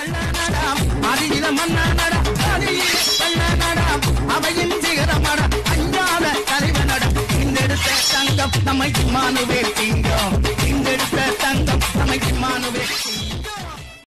அதில மன்னட அதில கள்ளநட அவையின் சிகரமட. அஞ்சாத தலைவனட. இந்தெடுத்த தங்கம் நம்மை மானுவே சிங்கம். இந்தெடுத்த தங்கம் நம்மை மானுவே சிங்கம்.